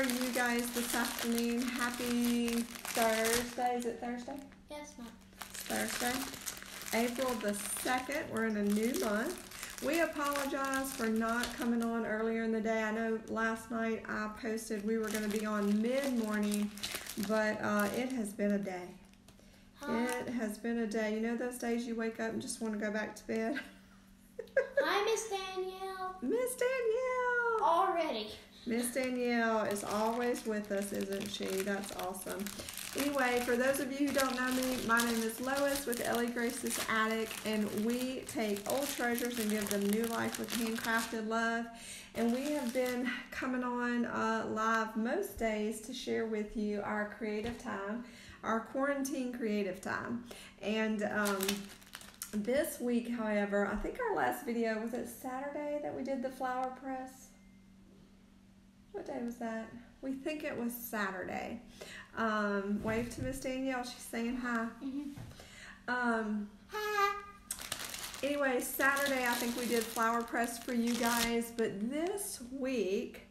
are you guys this afternoon? Happy Thursday. Is it Thursday? Yes, not. It's Thursday. April the 2nd. We're in a new month. We apologize for not coming on earlier in the day. I know last night I posted we were going to be on mid morning, but uh, it has been a day. Hi. It has been a day. You know those days you wake up and just want to go back to bed? Hi, Miss Danielle. Miss Danielle! Already. Miss Danielle is always with us, isn't she? That's awesome. Anyway, for those of you who don't know me, my name is Lois with Ellie Grace's Attic, and we take old treasures and give them new life with handcrafted love. And we have been coming on uh, live most days to share with you our creative time, our quarantine creative time. And um, this week, however, I think our last video was it Saturday that we did the flower press. What day was that? We think it was Saturday. Um, wave to Miss Danielle. She's saying hi. Mm-hmm. Um, Hi. anyway, Saturday I think we did flower press for you guys, but this week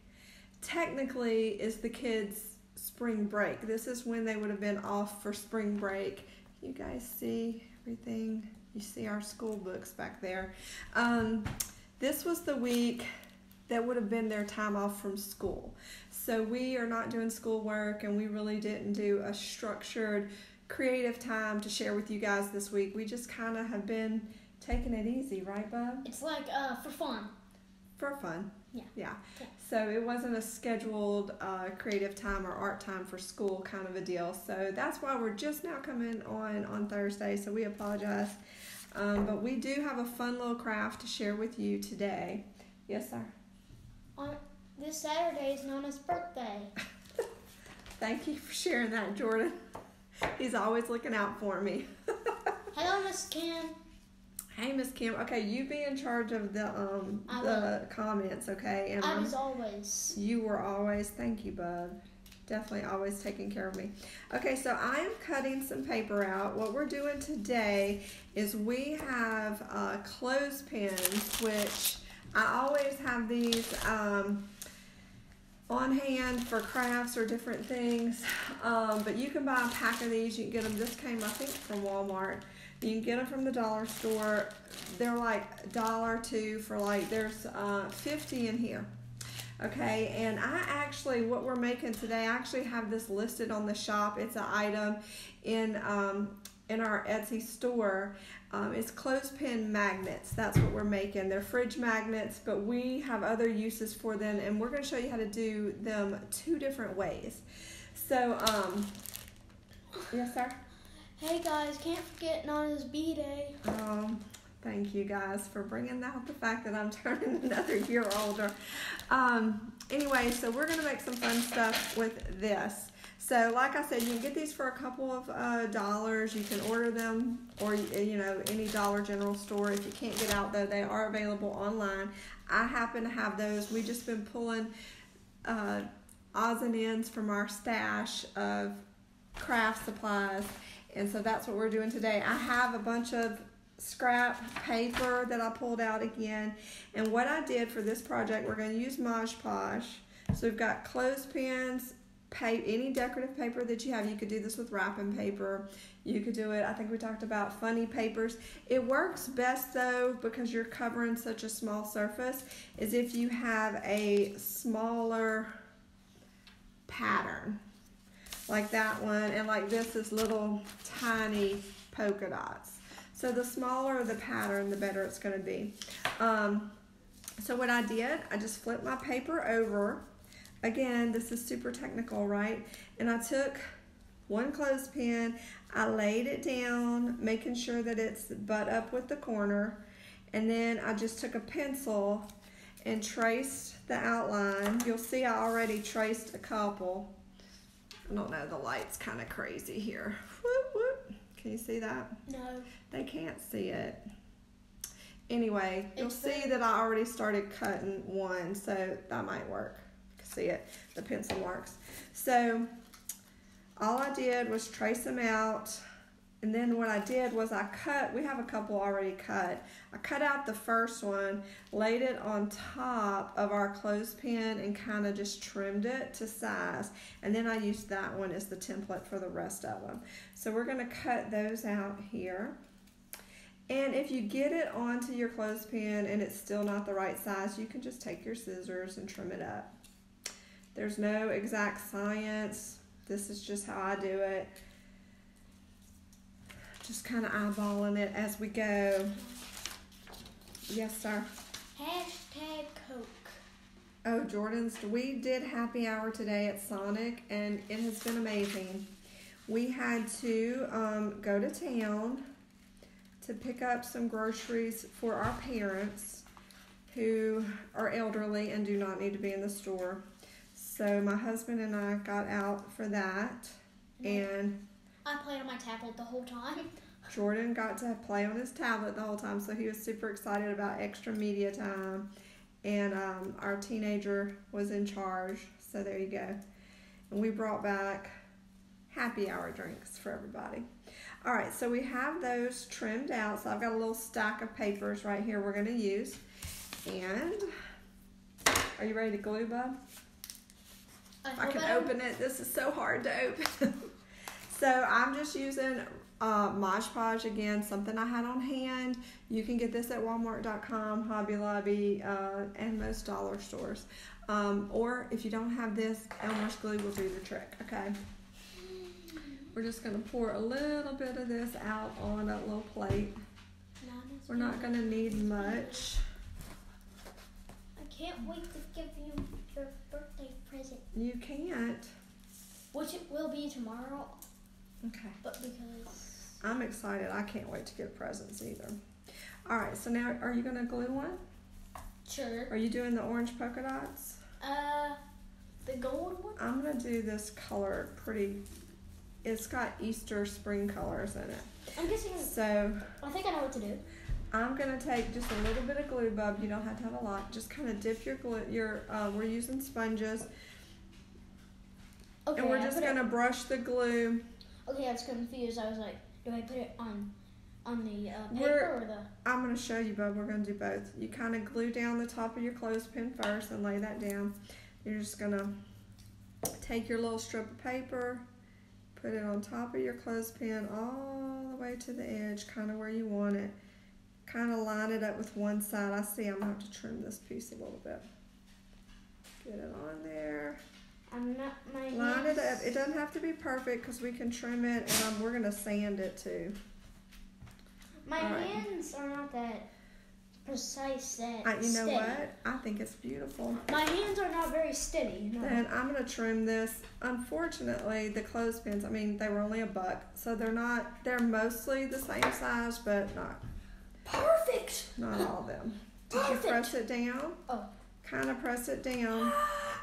technically is the kids' spring break. This is when they would have been off for spring break. You guys see everything? You see our school books back there. Um, this was the week that would have been their time off from school. So we are not doing schoolwork and we really didn't do a structured creative time to share with you guys this week. We just kind of have been taking it easy, right, Bub? It's like uh for fun. For fun. Yeah. Yeah. Yeah. So it wasn't a scheduled uh, creative time or art time for school kind of a deal. So that's why we're just now coming on on Thursday. So we apologize. Um, but we do have a fun little craft to share with you today. Yes, sir. On this Saturday is Nana's birthday. Thank you for sharing that, Jordan. He's always looking out for me. Hello, Miss Kim. Hey, Miss Kim. Okay, you be in charge of the um I the comments, okay? And I was always. you were always thank you, bub. Definitely always taking care of me. Okay, so I am cutting some paper out. What we're doing today is we have uh, clothespins, which I always have these um, on hand for crafts or different things. Um, but you can buy a pack of these. You can get them. This came, I think, from Walmart. You can get them from the dollar store. They're like dollar two for like there's uh, 50 in here. Okay, and I actually, what we're making today, I actually have this listed on the shop. It's an item in um, in our Etsy store. Um, it's clothespin magnets. That's what we're making. They're fridge magnets, but we have other uses for them, and we're going to show you how to do them two different ways. So, um, yes, sir. Hey guys, can't forget Nana's B day. Um, thank you guys for bringing out the fact that I'm turning another year older. Um, anyway, so we're gonna make some fun stuff with this. So, like I said, you can get these for a couple of uh, dollars. You can order them, or you know, any Dollar General store. If you can't get out though, they are available online. I happen to have those. We just been pulling uh, odds and ends from our stash of craft supplies, and so that's what we're doing today. I have a bunch of scrap paper that I pulled out again, and what I did for this project, we're going to use Mod Podge. So we've got clothespins, pay any decorative paper that you have. You could do this with wrapping paper. You could do it. I think we talked about funny papers. It works best though because you're covering such a small surface. Is if you have a smaller pattern like that one, and like this is little tiny polka dots. So the smaller the pattern, the better it's going to be. Um, so what I did, I just flipped my paper over. Again, this is super technical, right? And I took one clothespin, I laid it down, making sure that it's butt up with the corner, and then I just took a pencil and traced the outline. You'll see I already traced a couple. I don't know, the light's kind of crazy here. Whoop, whoop. Can you see that? No. They can't see it. Anyway, you'll see that I already started cutting one, so that might work. See it, the pencil marks. So all I did was trace them out And then what I did was I cut, we have a couple already cut. I cut out the first one, laid it on top of our clothespin and kind of just trimmed it to size. And then I used that one as the template for the rest of them. So we're gonna cut those out here. And if you get it onto your clothespin and it's still not the right size, you can just take your scissors and trim it up. There's no exact science. This is just how I do it. Just kind of eyeballing it as we go. Yes, sir. Hashtag Coke. Oh, Jordan's, we did happy hour today at Sonic and it has been amazing. We had to um, go to town to pick up some groceries for our parents who are elderly and do not need to be in the store. So my husband and I got out for that and I played on my tablet the whole time. Jordan got to play on his tablet the whole time, so he was super excited about extra media time. And um, our teenager was in charge, so there you go. And we brought back happy hour drinks for everybody. All right, so we have those trimmed out. So I've got a little stack of papers right here we're going to use. And are you ready to glue, bub? I, I can don't- open it. This is so hard to open. so I'm just using uh, Mod Podge again, something I had on hand. You can get this at Walmart.com, Hobby Lobby, uh, and most dollar stores. Um, or if you don't have this, Elmer's glue will do the trick. Okay. We're just gonna pour a little bit of this out on a little plate. We're not gonna need much. I can't wait to give you your birthday present, You can't. which it will be tomorrow, Okay. but because I'm excited. I can't wait to get presents either. All right, so now are you gonna glue one? sure. Are you doing the orange polka dots? Uh, the gold one. I'm gonna do this color pretty. It's got Easter spring colors in it. I'm guessing. So I think I know what to do. I'm gonna take just a little bit of glue, bub. You don't have to have a lot. Just kind of dip your glue. Your uh, we're using sponges, Okay. and we're I just put gonna brush the glue. Okay, I was confused. I was like, do I put it on, on the uh, paper We're- or the? I'm gonna show you, bub. We're gonna do both. You kind of glue down the top of your clothespin first and lay that down. You're just gonna take your little strip of paper, put it on top of your clothespin all the way to the edge, kind of where you want it. Kind of line it up with one side. I see I'm gonna have to trim this piece a little bit. Get it on there. I'm not my. Line it up. It doesn't have to be perfect because we can trim it, and um, we're gonna sand it too. My All right. hands are not that precise. That I, you know what? I think it's beautiful. My hands are not very steady. No. Then I'm gonna trim this. Unfortunately, the clothespins, I mean, they were only a buck, so they're not, they're mostly the same size, but not, Perfect. not all of them. Did you press it down? Oh. Kind of press it down.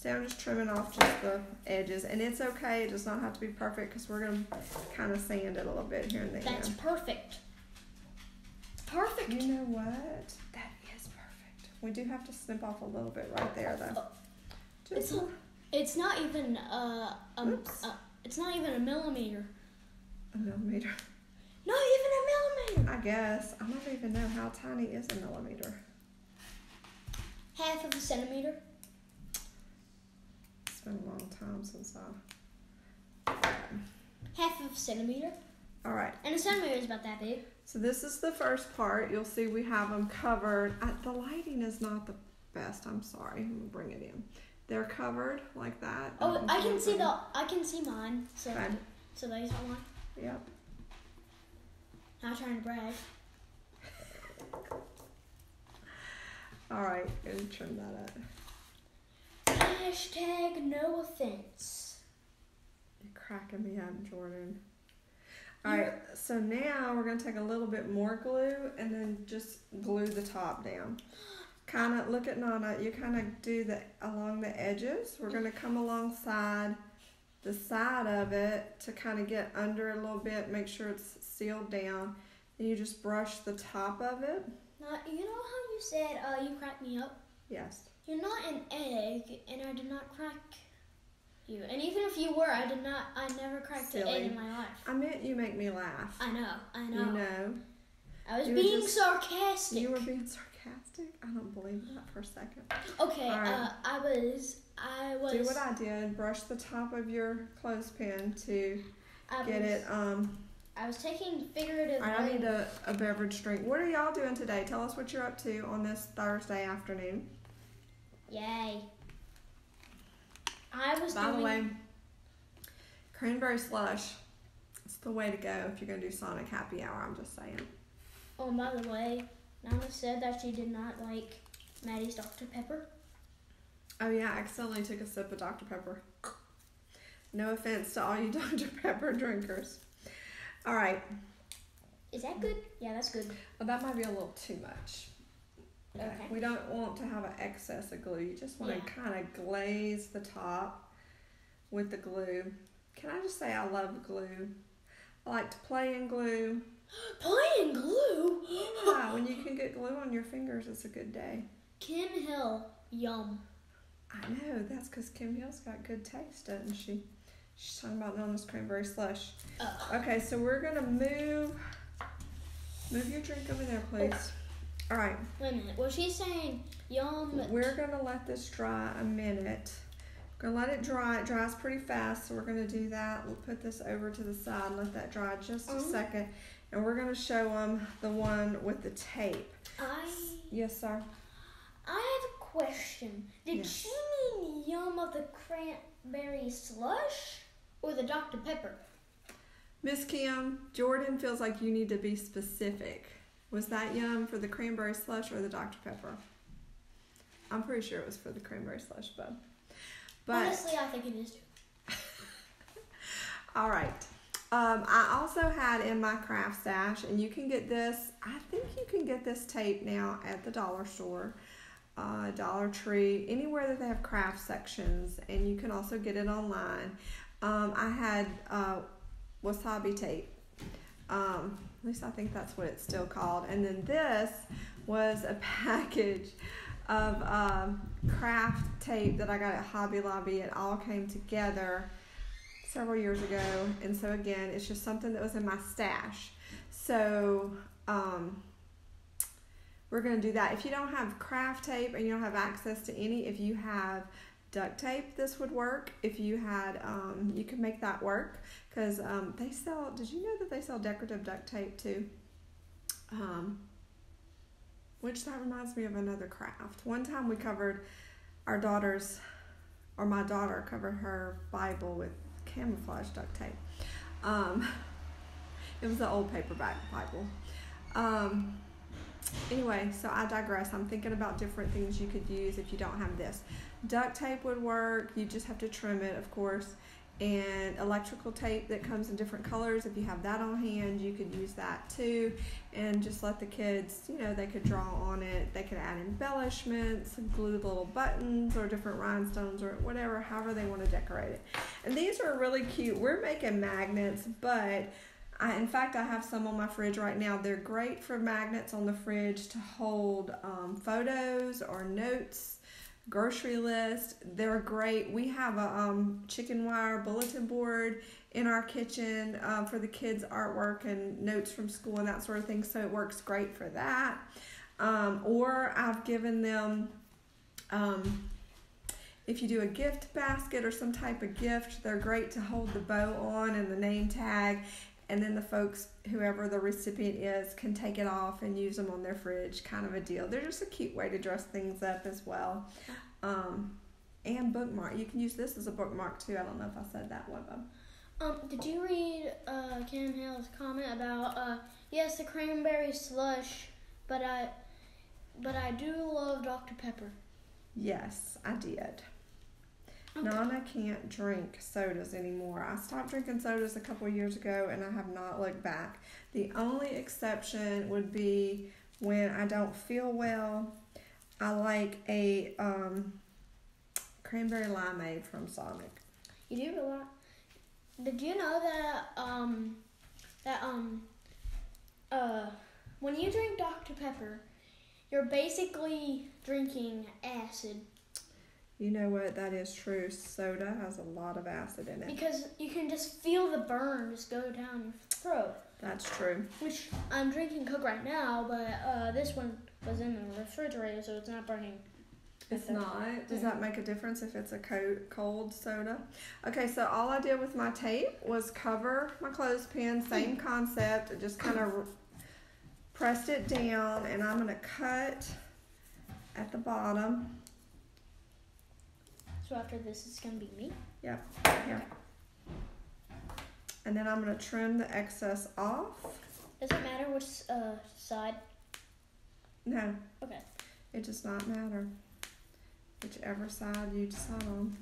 So I'm just trimming off just the edges, and it's okay. It does not have to be perfect because we're gonna kind of sand it a little bit here and there. That's perfect. Perfect. You know what? That is perfect. We do have to snip off a little bit right there, though. Oh. Just It's a, It's not even uh um Oops. uh, it's not even a millimeter. a millimeter. Not even a millimeter. I guess. I don't even know how tiny is a millimeter. Half of a centimeter. It's been a long time since I. Half of a centimeter. All right. And a centimeter is about that big. So this is the first part. You'll see we have them covered. I, the lighting is not the best. I'm sorry. I'm gonna bring it in. They're covered like that. Oh, I can see the. I can see mine. So Okay. so these are mine. Yep. Not trying to brag. All right. Go trim that up. Hashtag no offense. You're cracking me up, Jordan. All right. So now we're gonna take a little bit more glue and then just glue the top down. Kind of look at Nana. You kind of do the along the edges. We're gonna come alongside the side of it to kind of get under it a little bit. Make sure it's sealed down. And you just brush the top of it. Now you know how you said uh you cracked me up? Yes. You're not an egg and I did not crack you. And even if you were, I did not. I never cracked an egg in my life. I meant you make me laugh. I know. I know. You know. I was You being just- sarcastic. You were being sarcastic. I don't believe that for a second. okay. Right. Uh, I was. I was. Do what I did. Brush the top of your clothespin to I get was, it. Um. I was taking figurative. Right, I need a, a beverage drink. What are y'all doing today? Tell us what you're up to on this Thursday afternoon. Yay. I was By doing. the way, cranberry slush. It's the way to go if you're gonna do Sonic Happy Hour. I'm just saying. Oh, by the way, Nana said that she did not like Maddie's Dr. Pepper. Oh yeah, I accidentally took a sip of Dr Pepper. No offense to all you Dr Pepper drinkers. All right, Is that good? Yeah, that's good. well that might be a little too much. Okay. We don't want to have an excess of glue. You just want Yeah. to kind of glaze the top with the glue. Can I just say I love glue? I like to play in glue. play in glue. Yeah, when you can get glue on your fingers, it's a good day. Kim Hill, yum. I know that's because Kim Hill's got good taste, doesn't she? She's talking about Nana's cranberry slush. Ugh. Okay, so we're gonna move move your drink over there, please. All right, Wait a minute. Was she saying yum? we're gonna let this dry a minute. We're gonna let it dry. It dries pretty fast, so we're gonna do that. We'll put this over to the side and let that dry just a Mhm. second, and we're gonna show them the one with the tape. I Yes, sir. I have a question. Did Yes. she mean yum of the cranberry slush or the Dr. Pepper? Miss Kim, Jordan feels like you need to be specific. Was that yum for the cranberry slush or the Dr. Pepper? I'm pretty sure it was for the cranberry slush, bub. But Honestly, I think it is too. all right. Um, I also had in my craft stash, and you can get this. I think you can get this tape now at the dollar store, uh, Dollar Tree, anywhere that they have craft sections, and you can also get it online. Um, I had uh, wasabi tape. Um, at least I think that's what it's still called. And then this was a package of um, craft tape that I got at Hobby Lobby. It all came together several years ago, and so again, it's just something that was in my stash. So um, we're gonna do that. If you don't have craft tape and you don't have access to any, if you have duct tape, this would work. If you had, um, you could make that work because um, they sell. Did you know that they sell decorative duct tape too? Um, which that reminds me of another craft. One time we covered our daughter's, or my daughter covered her Bible with camouflage duct tape. Um, it was an old paperback Bible. Um, anyway, so I digress. I'm thinking about different things you could use if you don't have this. Duct tape would work. You just have to trim it, of course. And electrical tape that comes in different colors. If you have that on hand, you could use that too. And just let the kids, you know, they could draw on it. They could add embellishments, glue little buttons or different rhinestones or whatever, however they want to decorate it. And these are really cute. We're making magnets, but I, in fact, I have some on my fridge right now. They're great for magnets on the fridge to hold um, photos or notes, grocery list. They're great. We have a um, chicken wire bulletin board in our kitchen uh, for the kids' artwork and notes from school and that sort of thing. So it works great for that. Um, or I've given them. Um, if you do a gift basket or some type of gift, they're great to hold the bow on and the name tag and then the folks whoever the recipient is can take it off and use them on their fridge kind of a deal. They're just a cute way to dress things up as well. Um, and bookmark you can use this as a bookmark too. I don't know if i said that one of Um, did you read uh, Kim Hill's comment about uh, yes, the cranberry slush, but I, but I do love Dr Pepper. yes i did Okay. Nana can't drink sodas anymore. I stopped drinking sodas a couple years ago and I have not looked back. The only exception would be when I don't feel well. I like a um, cranberry limeade from Sonic. You do a lot. Did you know that um, that um, uh, when you drink Dr Pepper, you're basically drinking acid. You know what? That is true. Soda has a lot of acid in it. Because you can just feel the burn just go down your throat. That's true. Which I'm drinking Coke right now, but uh, this one was in the refrigerator, so it's not burning. It's not. Does that make a difference if it's a cold soda? Okay, so all I did with my tape was cover my clothespin, same concept, just kind of pressed it down, and I'm gonna cut at the bottom. So after this it's gonna be me. Here. And then I'm gonna trim the excess off. Does it matter which uh, side? No. Okay. It does not matter. Whichever side you decide on.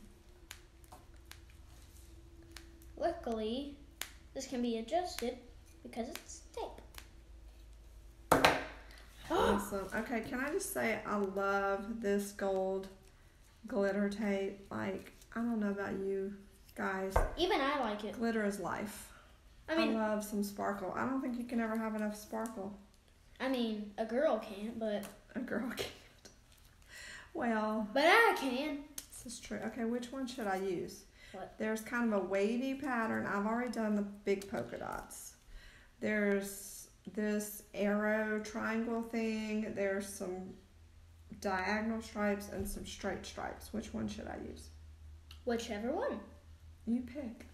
Luckily, this can be adjusted because it's tape. Awesome. Okay, can I just say I love this gold glitter tape. Like, I don't know about you guys. Even I like it. Glitter is life. I mean, I love some sparkle. I don't think you can ever have enough sparkle. I mean, a girl can't, but A girl can't. Well, but I can. this is true. Okay, which one should I use? What? There's kind of a wavy pattern. I've already done the big polka dots. There's this arrow triangle thing. There's some diagonal stripes and some straight stripes. Which one should I use? Whichever one. You pick.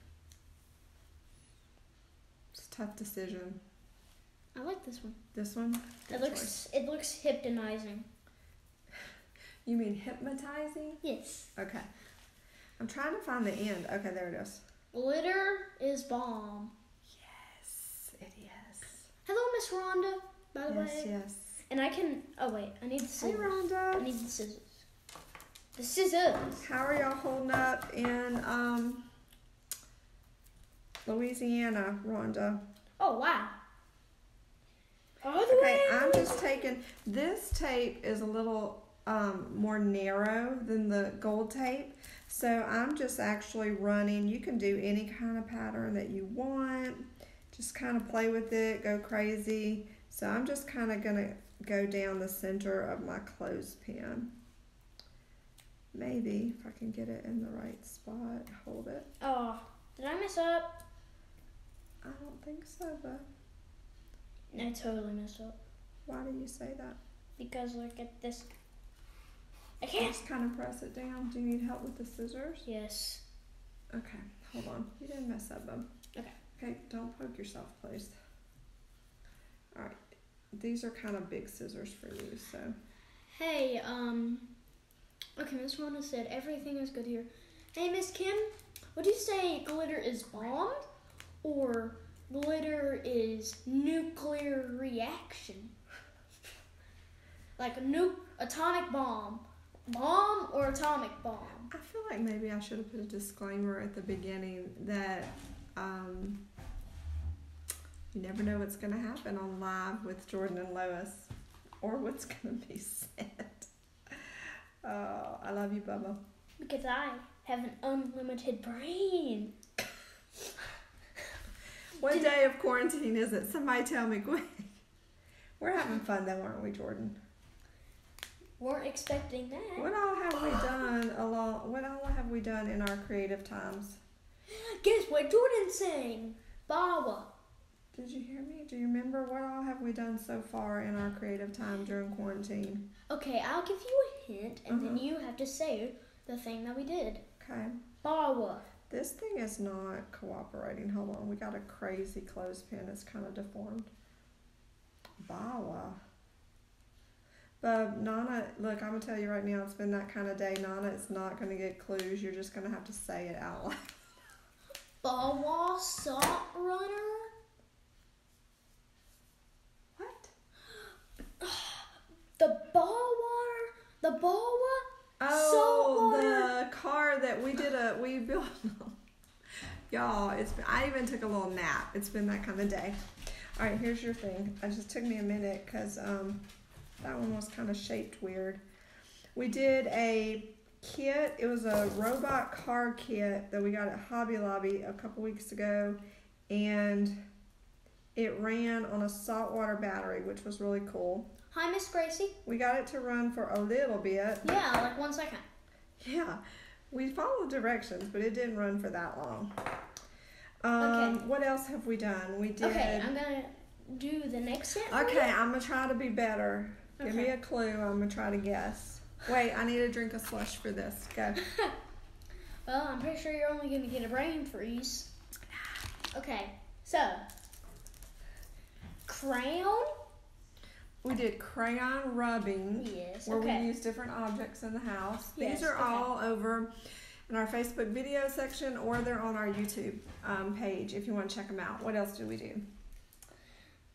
It's a tough decision. I like this one. This one? Good It looks choice. it looks hypnotizing. You mean hypnotizing? Yes. Okay. I'm trying to find the end. Okay, there it is. Glitter is bomb. Yes, it is. Hello, Miss Rhonda. By the Yes, way, yes. And I can. Oh wait, I need the Hey, scissors. I need the scissors. The scissors. How are y'all holding up in um Louisiana, Rhonda? Oh wow. All the Okay, way. I'm just taking this tape is a little um, more narrow than the gold tape. So I'm just actually running. You can do any kind of pattern that you want. Just kind of play with it, go crazy. So I'm just kind of gonna go down the center of my clothespin. Maybe if I can get it in the right spot, hold it. Oh, did I mess up? I don't think so, but I totally messed up why do you say that? because look at this. I can't. Just kind of press it down. Do you need help with the scissors? Yes. Okay, hold on. You didn't mess up, bub. Okay. Okay, don't poke yourself, please. All right, these are kind of big scissors for you, so. Hey, um. Okay, Miss Rhonda said everything is good here. Hey, Miss Kim, would you say glitter is bomb or glitter is nuclear reaction? Like a nuke, atomic bomb, bomb or atomic bomb? I feel like maybe I should have put a disclaimer at the beginning that um, you never know what's going to happen on live with Jordan and Lois or what's going to be said. Oh, I love you, Bubba. Because I have an unlimited brain. What day of quarantine is it? Somebody tell me quick. We're having fun though, aren't we, Jordan? Weren't expecting that. What all have we done along? What all have we done in our creative times? Guess what Jordan's saying? Bawa. Did you hear me? Do you remember what all have we done so far in our creative time during quarantine? Okay, I'll give you a hint, and then Uh-huh. you have to say the thing that we did. Okay. Bawa. This thing is not cooperating. Hold on. We got a crazy clothespin. It's kind of deformed. Bawa. But Nana, look, I'm gonna tell you right now, it's been that kind of day. Nana it's not gonna get clues. You're just gonna have to say it out loud. Bawa salt runner. What? The Bawa. The Bawa. Oh, Saltwater. the car that we did a we built. Y'all, it's been, I even took a little nap. It's been that kind of day. All right, here's your thing. It just took me a minute because um, that one was kind of shaped weird. We did a kit. It was a robot car kit that we got at Hobby Lobby a couple weeks ago, and it ran on a saltwater battery, which was really cool. Hi, Miss Gracie. We got it to run for a little bit. Yeah, like one second. Yeah, we followed directions, but it didn't run for that long. Um, Okay. What else have we done? We did. Okay, I'm gonna do the next set. Okay. I'm gonna try to be better. Give me a clue. I'm gonna try to guess. Wait, I need to drink a slush for this. Go. Well, I'm pretty sure you're only gonna get a brain freeze. Okay, so crayon. We did crayon rubbing. Yes. where Okay. we use different objects in the house. Yes, These are okay. all over in our Facebook video section or they're on our YouTube um, page if you want to check them out. What else do we do?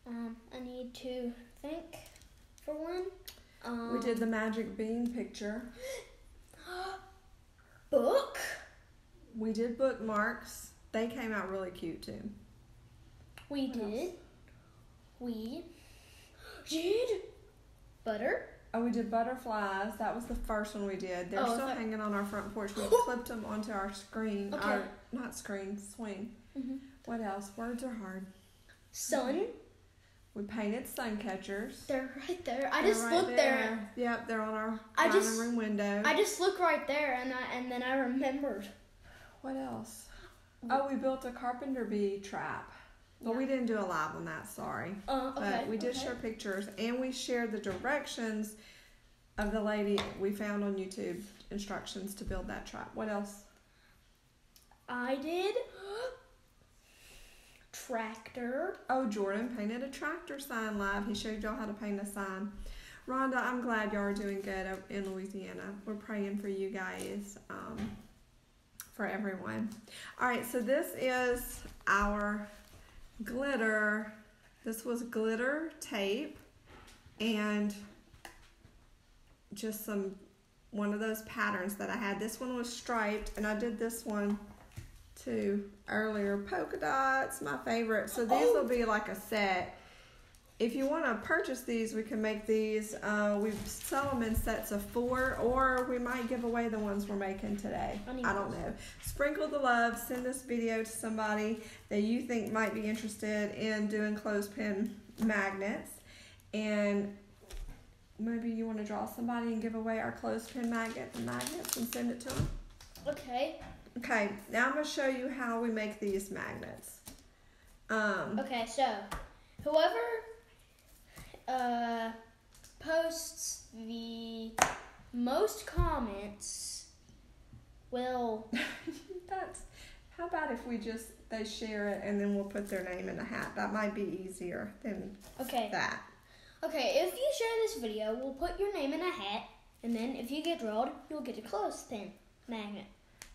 Um, I need to think for one. Um, we did the magic bean picture. book. We did bookmarks. They came out really cute too. We What did. else? We did butter. Oh, we did butterflies. That was the first one we did. They're Oh, still hanging on our front porch. We clipped them onto our screen. Okay. Our, not screen, swing. Mhm. What else? Words are hard. Sun. We painted sun catchers. They're right there. I They're just right looked there. Yep, they're on our I dining just- room window. I just looked right there, and I and then I remembered. What else? Oh, we built a carpenter bee trap. But we didn't do a live on that, sorry. Uh, okay. But we did okay. share pictures and we shared the directions of the lady we found on YouTube instructions to build that trap. What else? I did tractor. Oh, Jordan painted a tractor sign live. He showed y'all how to paint a sign. Rhonda, I'm glad y'all are doing good in Louisiana. We're praying for you guys, um, for everyone. All right, so this is our glitter. This was glitter tape and just some one of those patterns that I had. This one was striped, and I did this one too earlier. Polka dots, my favorite. So these Oh. will be like a set. If you want to purchase these, we can make these. Uh, we sell them in sets of four, or we might give away the ones we're making today. I I don't know. Sprinkle the love. Send this video to somebody that you think might be interested in doing clothespin magnets, and maybe you want to draw somebody and give away our clothespin magnet magnets and send it to them. Okay. Okay, now I'm gonna show you how we make these magnets. Um, Okay. So, whoever uh posts the most comments will. that's how about if we just they share it and then we'll put their name in a hat. That might be easier than Okay. that. Okay. If you share this video, we'll put your name in a hat, and then if you get drawn, you'll get a clothespin magnet.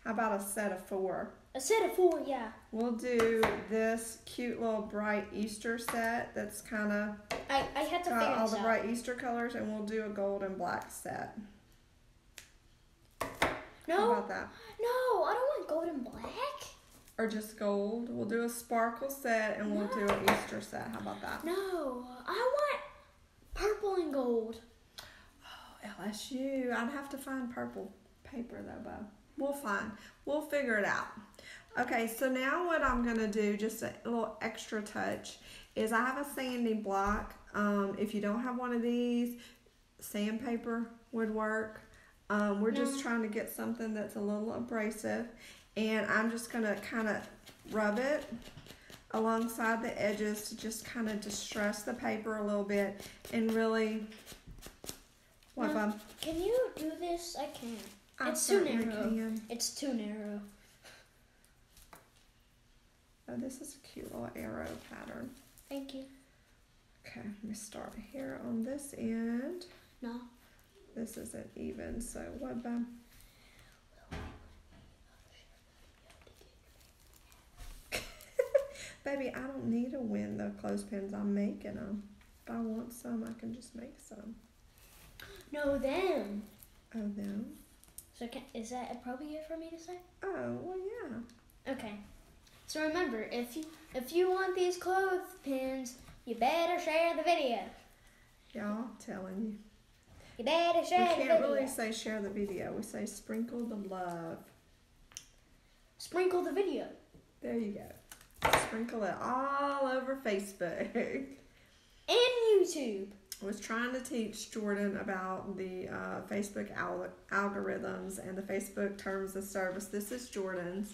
How about a set of four? A set of four. Yeah. We'll do this cute little bright Easter set that's kind of I I had to got figure all the out. bright Easter colors, and we'll do a gold and black set. No. How No. about that? No, I don't want gold and black. Or just gold. We'll do a sparkle set, and we'll do an Easter set. How about that? No, I want purple and gold. Oh, LSU. I'd have to find purple paper though, Bo. We'll find. We'll figure it out. Okay, so now what I'm gonna do, just a little extra touch, is I have a sanding block. Um, if you don't have one of these, sandpaper would work. Um, we're just trying to get something that's a little abrasive, and I'm just gonna kind of rub it alongside the edges to just kind of distress the paper a little bit and really. What. Can you do this? I can't. I It's too narrow. can. It's too narrow. Oh, this is a cute little arrow pattern. Thank you. Okay, let me start here on this end. No. This isn't even, so what, Bob? Baby, I don't need to win the clothespins. I'm making them. If I want some, I can just make some. No, them. Oh, them? So can, is that appropriate for me to say? Oh, well, yeah. Okay. So remember, if you if you want these clothespins, you better share the video. Y'all telling you. You better We share the can't video. really say share the video. We say sprinkle the love. Sprinkle the video. There you go. Sprinkle it all over Facebook. And YouTube. I was trying to teach Jordan about the uh, Facebook al- algorithms and the Facebook terms of service. This is Jordan's.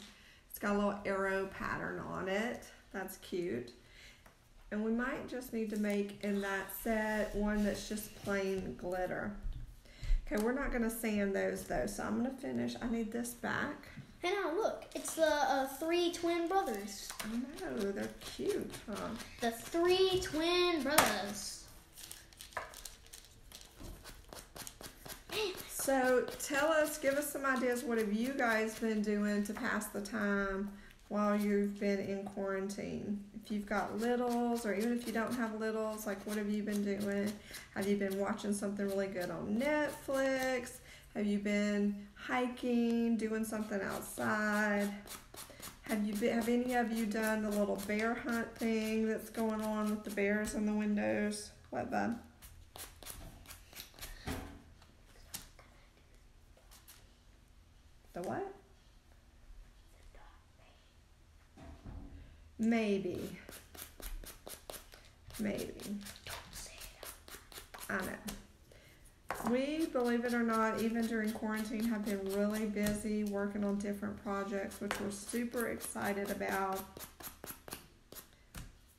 Got a little arrow pattern on it. That's cute. And we might just need to make in that set one that's just plain glitter. Okay, we're not going to sand those though, so I'm going to finish. I need this back. Hey now, look, it's the uh, three twin brothers. I know, they're cute, huh? The three twin brothers. So tell us, give us some ideas. What have you guys been doing to pass the time while you've been in quarantine? If you've got littles, or even if you don't have littles, like what have you been doing? Have you been watching something really good on Netflix? Have you been hiking, doing something outside? Have you been, have any of you done the little bear hunt thing that's going on with the bears in the windows? What, bud? The what? Maybe. Maybe. I know. We, believe it or not, even during quarantine, have been really busy working on different projects, which we're super excited about.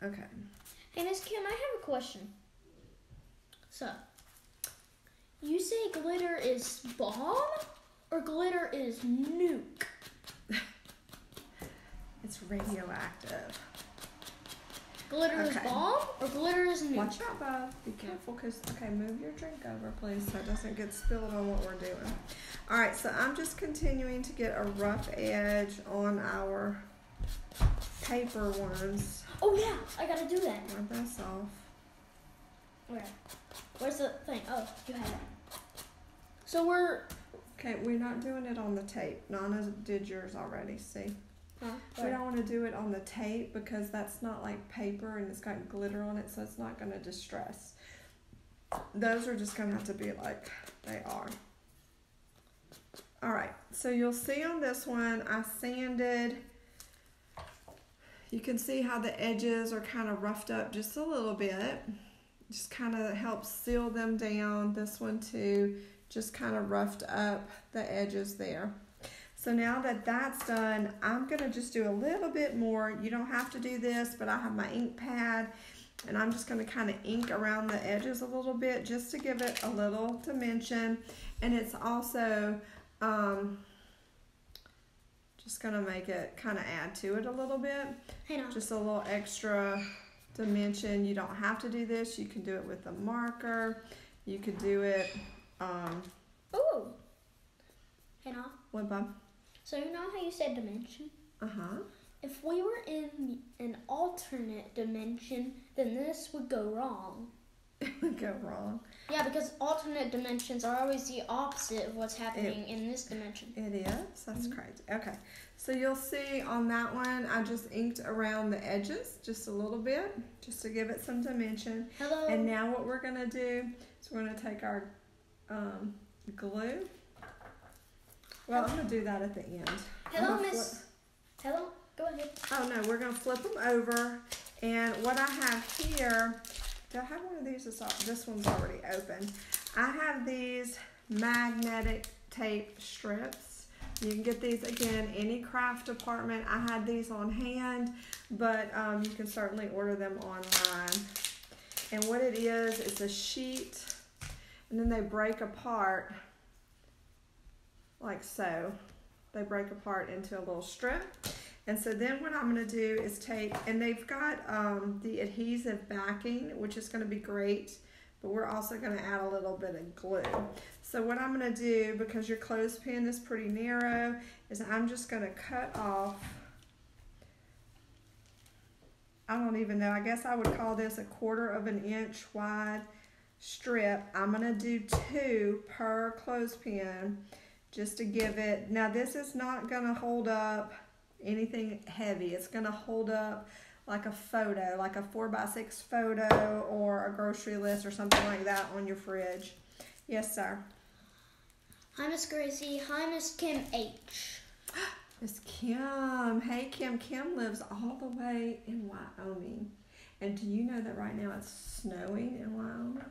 Okay. Hey, Miss Kim, I have a question. So, you say glitter is bomb or glitter is nuke? It's radioactive. Glitter is bomb or glitter is nuke? Watch out, Bob. Be careful, cause okay, move your drink over, please, so it doesn't get spilled on what we're doing. All right, so I'm just continuing to get a rough edge on our paper ones. Oh yeah, I gotta do that. Wipe this off. Where? Where's the thing? Oh, you have it. So we're. Okay, we're not doing it on the tape. Nana did yours already. See, Huh? we don't want to do it on the tape because that's not like paper and it's got glitter on it, so it's not going to distress. Those are just going to have to be like they are. All right, so you'll see on this one, I sanded. You can see how the edges are kind of roughed up just a little bit. Just kind of helps seal them down. This one too, just kind of roughed up the edges there. So now that that's done, I'm gonna just do a little bit more. You don't have to do this, but I have my ink pad and I'm just gonna kind of ink around the edges a little bit just to give it a little dimension. And it's also um, just gonna make it kind of add to it a little bit. Just a little extra dimension. You don't have to do this. You can do it with a marker. You could do it, um, Ooh. Hang on. what, Bob? So you know how you said dimension? Uh-huh. If we were in an alternate dimension, then this would go wrong. It would go wrong. Yeah, because alternate dimensions are always the opposite of what's happening in this dimension. It is. That's crazy. Okay. So you'll see on that one, I just inked around the edges just a little bit, just to give it some dimension. Hello. And now what we're gonna do is we're gonna take our um, glue. Well, I'm gonna do that at the end. Hello, Miss. Hello. Go ahead. Oh no, we're gonna flip them over, and what I have here, do I have one of these? This one's already open. I have these magnetic tape strips. You can get these again any craft department. I had these on hand, but um, you can certainly order them online. And what it is, it's a sheet, and then they break apart like so. They break apart into a little strip. And so then what I'm going to do is take, and they've got um, the adhesive backing, which is going to be great, but we're also going to add a little bit of glue. So what I'm going to do, because your clothespin is pretty narrow, is I'm just going to cut off, I don't even know, I guess I would call this a quarter of an inch wide strip. I'm going to do two per clothespin just to give it, now this is not going to hold up anything heavy. It's gonna hold up like a photo, like a four by six photo or a grocery list or something like that on your fridge. Yes, sir. Hi, Miss Gracie. Hi, Miss Kim H. Miss Kim. Hey, Kim. Kim lives all the way in Wyoming. And do you know that right now it's snowing in Wyoming?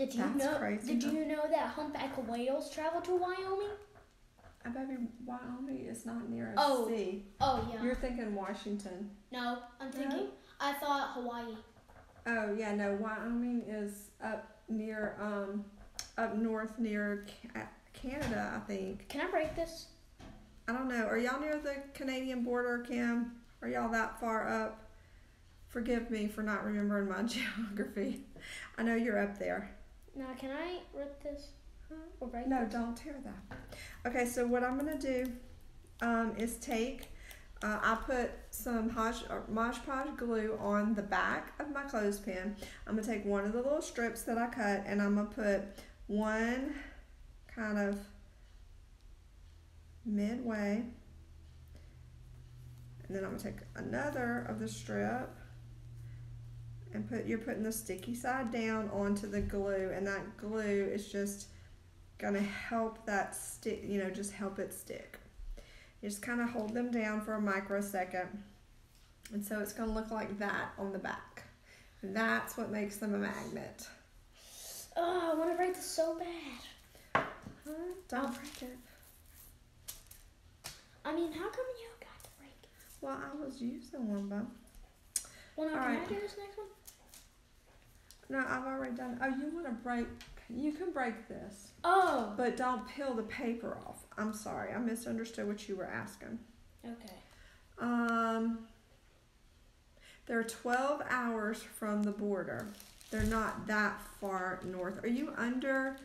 Did you That's know? crazy, Did you know that humpback whales travel to Wyoming? I baby, Wyoming is not near a Oh. sea. Oh yeah. You're thinking Washington. no, I'm thinking. I thought Hawaii. Oh yeah, no, Wyoming is up near um up north near Canada, I think. Can I break this? I don't know. Are y'all near the Canadian border, Kim? Are y'all that far up? Forgive me for not remembering my geography. I know you're up there. Now, can I rip this or break No, this? don't tear that. Okay, so what I'm gonna do um, is take. Uh, I put some Hodge, or Mod Podge glue on the back of my clothespin. I'm gonna take one of the little strips that I cut, and I'm gonna put one kind of midway, and then I'm gonna take another of the strip and put. You're putting the sticky side down onto the glue, and that glue is just gonna help that stick, you know, just help it stick. You just kind of hold them down for a microsecond. And so it's gonna look like that on the back. And that's what makes them a magnet. Oh, I want to break this so bad. Huh? Don't break it. I mean, how come you got to break it? Well, I was using one, but Well, All can I do this next one? no, I've already done. Oh, you want to break? You can break this, Oh, but don't peel the paper off. I'm sorry, I misunderstood what you were asking. okay. Um, they're 12 hours from the border. They're not that far north. Are you under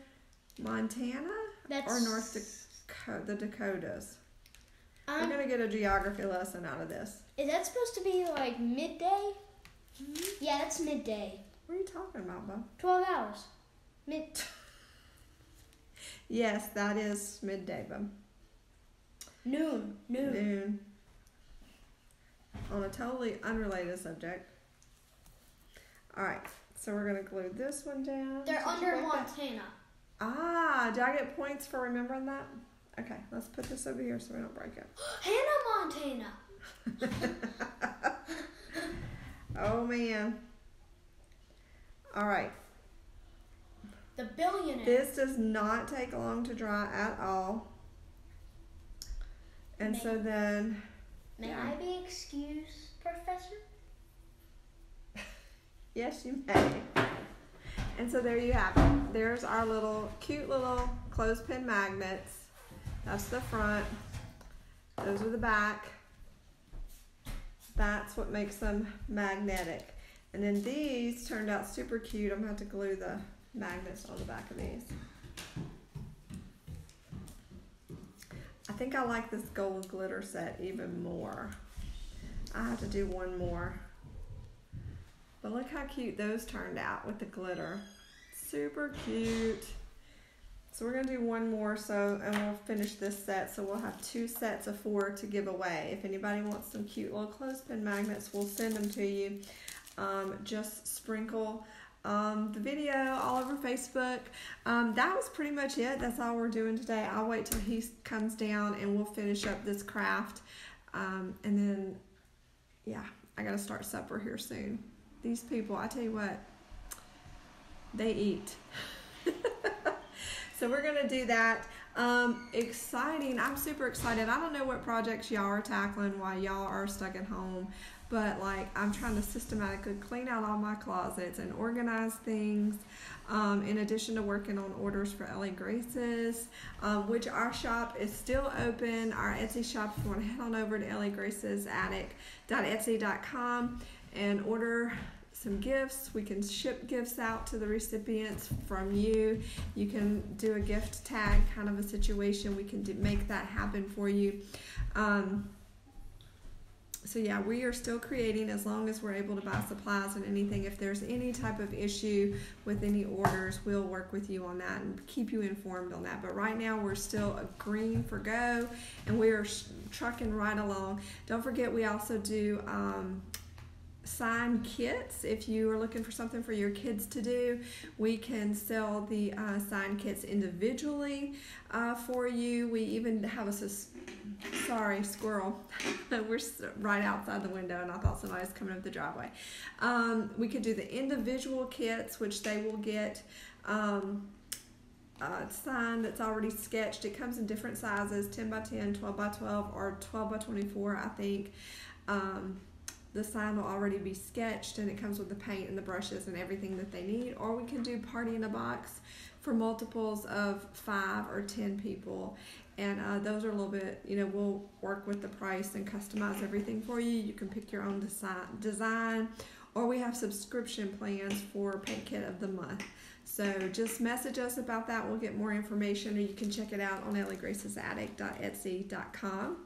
Montana That's or North Dakota, the Dakotas? Um, gonna get a geography lesson out of this. is that supposed to be like midday? Yeah, that's midday. What are you talking about, Bob? Twelve hours. Mid. Yes, that is midday, Bob. Noon. Noon. Noon. On a totally unrelated subject. All right, so we're gonna glue this one down. They're Did under? Montana. Ah, do I get points for remembering that? Okay, let's put this over here so we don't break it. Hannah, Montana. Oh man. All right. The billionaire. This does not take long to dry at all. And so then, May yeah. I be excused, Professor? yes, you may. And so there you have it. There's our little cute little clothespin magnets. That's the front. Those are the back. That's what makes them magnetic. And then these turned out super cute. I'm gonna have to glue the magnets on the back of these. I think I like this gold glitter set even more. I have to do one more. But look how cute those turned out with the glitter. Super cute. So we're gonna do one more so and we'll finish this set. So we'll have two sets of four to give away. If anybody wants some cute little clothespin magnets, we'll send them to you. Um, just sprinkle um, the video all over Facebook. Um, that was pretty much it. That's all we're doing today. I'll wait till he comes down and we'll finish up this craft. Um, and then, yeah, I gotta start supper here soon. These people, I tell you what, they eat. so we're gonna do that. Um, exciting! I'm super excited. I don't know what projects y'all are tackling while y'all are stuck at home, but like I'm trying to systematically clean out all my closets and organize things. Um, in addition to working on orders for Ellie Grace's, um, which our shop is still open. Our Etsy shop, if you want to head on over to Ellie Grace's attic.etsy.com and order some gifts. We can ship gifts out to the recipients from you. You can do a gift tag kind of a situation. We can do, make that happen for you. Um, so yeah, we are still creating as long as we're able to buy supplies and anything. If there's any type of issue with any orders, we'll work with you on that and keep you informed on that. But right now, we're still green for go, and we are trucking right along. Don't forget, we also do. Um, sign kits if you are looking for something for your kids to do we can sell the uh, sign kits individually uh, for you we even have a sorry squirrel we're right outside the window and i thought somebody was coming up the driveway um, we could do the individual kits which they will get um, sign that's already sketched. It comes in different sizes 10 by 10, 12 by 12, or 12 by 24, I think. Um, the sign will already be sketched and it comes with the paint and the brushes and everything that they need. Or we can do party in a box for multiples of five or 10 people. And uh, those are a little bit, you know, we'll work with the price and customize everything for you. You can pick your own design, design or we have subscription plans for Paint Kit of the Month. So just message us about that. We'll get more information, or you can check it out on elliegrace'sattic.etsy.com.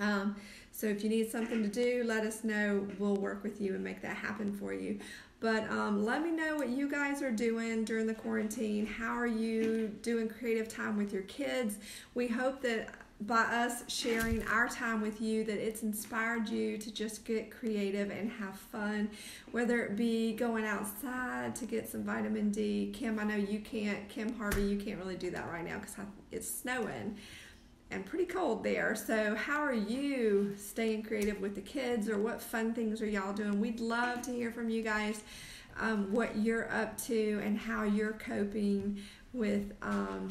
Um, so if you need something to do, let us know. We'll work with you and make that happen for you. But um, let me know what you guys are doing during the quarantine. How are you doing creative time with your kids? We hope that by us sharing our time with you that it's inspired you to just get creative and have fun whether it be going outside to get some vitamin d kim i know you can't kim harvey you can't really do that right now because it's snowing and pretty cold there so how are you staying creative with the kids or what fun things are y'all doing we'd love to hear from you guys um, what you're up to and how you're coping with um,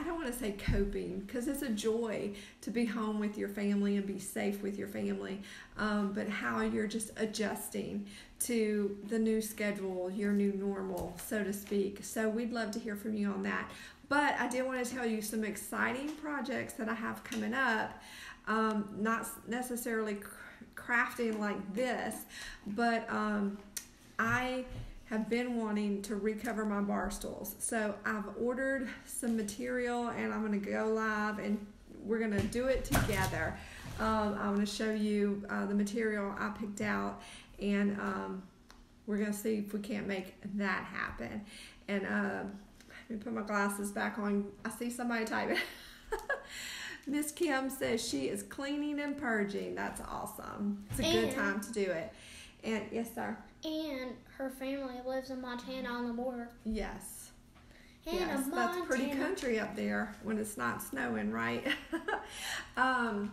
I don't want to say coping because it's a joy to be home with your family and be safe with your family, um, but how you're just adjusting to the new schedule, your new normal, so to speak. So we'd love to hear from you on that. But I did want to tell you some exciting projects that I have coming up. Um, not necessarily crafting like this, but um, I have been wanting to recover my bar stools. So I've ordered some material and I'm going to go live and we're going to do it together. Um, I'm going to show you uh, the material I picked out and um, we're going to see if we can't make that happen. And uh, let me put my glasses back on. I see somebody typing. Miss Kim says she is cleaning and purging. That's awesome. It's a and, good time to do it. And yes, sir. And her family lives in Montana on the border. Yes. Hannah, yes, that's pretty country up there when it's not snowing, right? um,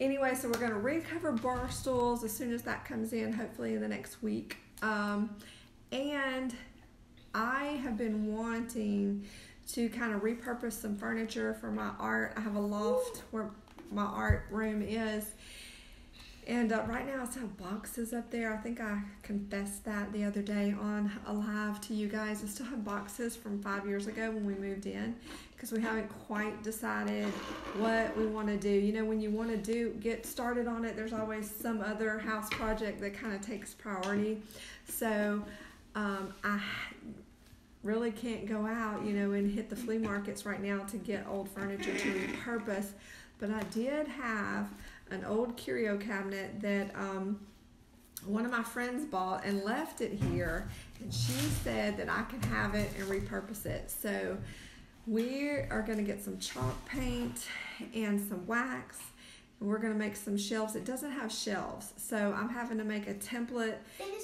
anyway, so we're going to recover bar stools as soon as that comes in, hopefully in the next week. Um, and I have been wanting to kind of repurpose some furniture for my art. I have a loft where my art room is and uh, right now, I still have boxes up there. I think I confessed that the other day on a live to you guys. I still have boxes from five years ago when we moved in because we haven't quite decided what we want to do. You know, when you want to do get started on it, there's always some other house project that kind of takes priority. So um, I really can't go out, you know, and hit the flea markets right now to get old furniture to repurpose. But I did have an old curio cabinet that um, one of my friends bought and left it here, and she said that I could have it and repurpose it. So we are going to get some chalk paint and some wax. We're going to make some shelves. It doesn't have shelves, so I'm having to make a template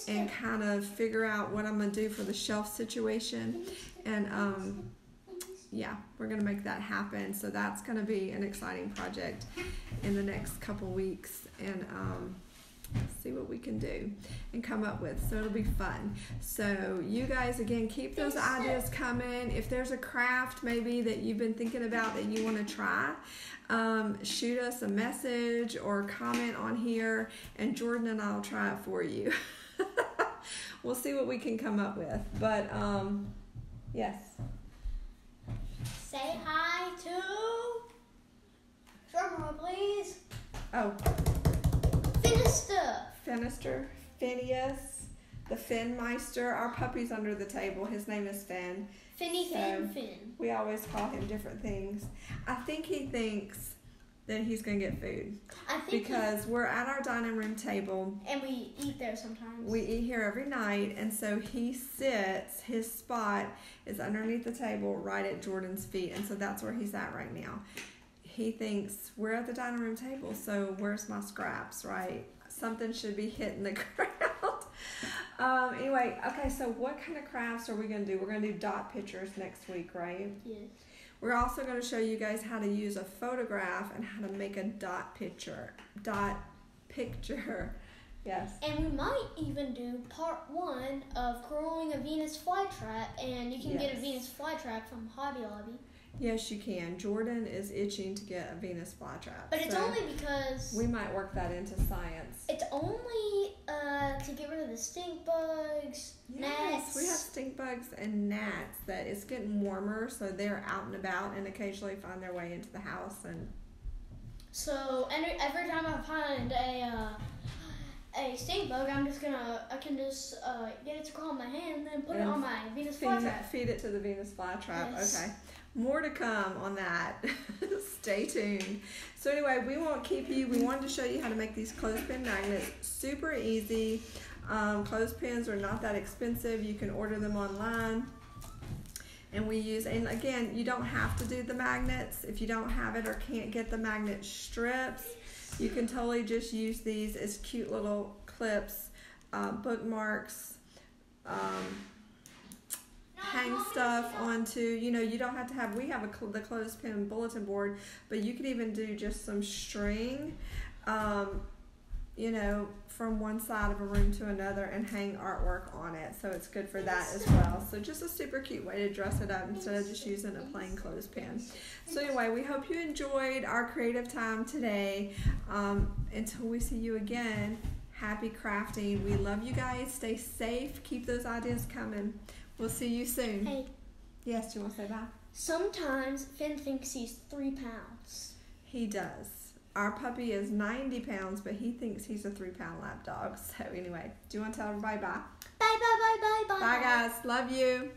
and kind of figure out what I'm going to do for the shelf situation. And um, yeah, we're going to make that happen. So that's going to be an exciting project in the next couple weeks and um, see what we can do and come up with. So it'll be fun. So you guys, again, keep those ideas coming. If there's a craft maybe that you've been thinking about that you want to try, um, shoot us a message or comment on here, and Jordan and I'll try it for you. we'll see what we can come up with. But um, yes. Say hi to. Drumroll, please. Oh. Finister. Finister. Phineas. The Finmeister. Our puppy's under the table. His name is Finn. Finny so Finn Finn. We always call him different things. I think he thinks that he's gonna get food. I think because we're at our dining room table and we eat there sometimes. We eat here every night, and so he sits. His spot is underneath the table, right at Jordan's feet, and so that's where he's at right now. He thinks we're at the dining room table, so where's my scraps? Right, something should be hitting the ground. um, anyway, okay. So what kind of crafts are we gonna do? We're gonna do dot pictures next week, right? Yes. We're also going to show you guys how to use a photograph and how to make a dot picture. Dot picture. Yes. And we might even do part one of growing a Venus flytrap, and you can get a Venus flytrap from Hobby Lobby. Yes, you can. Jordan is itching to get a Venus flytrap. But it's so only because we might work that into science. it's only uh, to get rid of the stink bugs, Yes, gnats. we have stink bugs and gnats that it's getting warmer, so they're out and about and occasionally find their way into the house and So every, every time I find a uh, a stink bug, I'm just gonna I can just uh, get it to crawl in my hand, then put it on my Venus feed, flytrap. feed it to the Venus flytrap. Yes. Okay. More to come on that. Stay tuned. So anyway, we won't keep you. We wanted to show you how to make these clothespin magnets. Super easy. Um, clothespins are not that expensive. You can order them online. And we use, and again, you don't have to do the magnets. If you don't have it or can't get the magnet strips, you can totally just use these as cute little clips, uh, bookmarks, um, hang stuff onto you know you don't have to have we have a the clothespin bulletin board but you could even do just some string um, you know from one side of a room to another and hang artwork on it. So it's good for that as well. So just a super cute way to dress it up instead of just using a plain clothespin. So anyway we hope you enjoyed our creative time today. Um, until we see you again happy crafting. We love you guys. Stay safe. Keep those ideas coming. We'll see you soon. Hey, Yes, do you want to say bye? sometimes Finn thinks he's three pounds. He does. Our puppy is 90 pounds, but he thinks he's a three pound lap dog. So, anyway, do you want to tell everybody bye? Bye bye bye bye bye. Bye, guys. Love you.